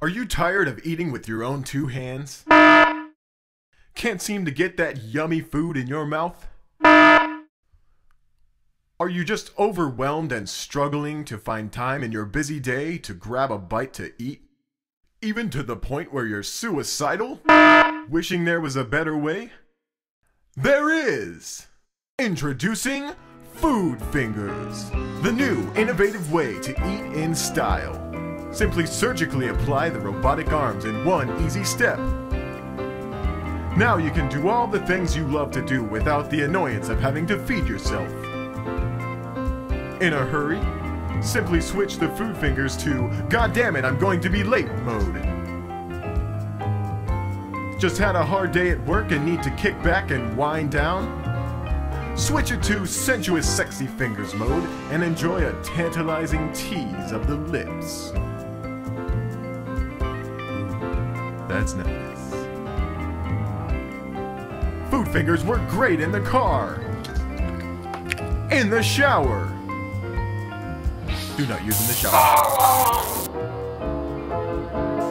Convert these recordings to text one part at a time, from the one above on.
Are you tired of eating with your own two hands? Can't seem to get that yummy food in your mouth? Are you just overwhelmed and struggling to find time in your busy day to grab a bite to eat? Even to the point where you're suicidal? Wishing there was a better way? There is! Introducing Food Fingers, the new innovative way to eat in style. Simply surgically apply the robotic arms in one easy step. Now you can do all the things you love to do without the annoyance of having to feed yourself. In a hurry? Simply switch the food fingers to God damn it, I'm going to be late mode. Just had a hard day at work and need to kick back and wind down? Switch it to sensuous sexy fingers mode and enjoy a tantalizing tease of the lips. That's nice. Food fingers work great in the car. In the shower. Do not use in the shower.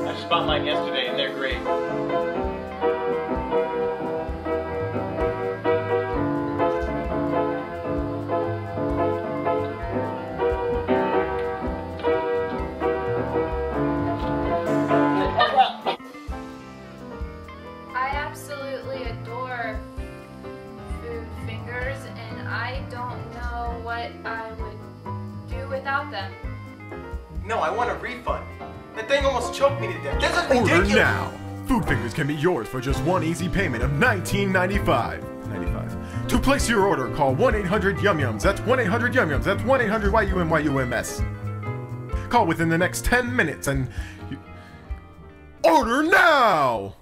I bought mine yesterday absolutely adore food fingers, and I don't know what I would do without them. No, I want a refund. That thing almost choked me to death. This is Order ridiculous. now. Food fingers can be yours for just one easy payment of $19.95. 95. To place your order, call 1-800-YUM-YUMS. That's 1-800-YUM-YUMS. That's 1-800-YUM-YUMS. Call within the next 10 minutes and... You... Order now!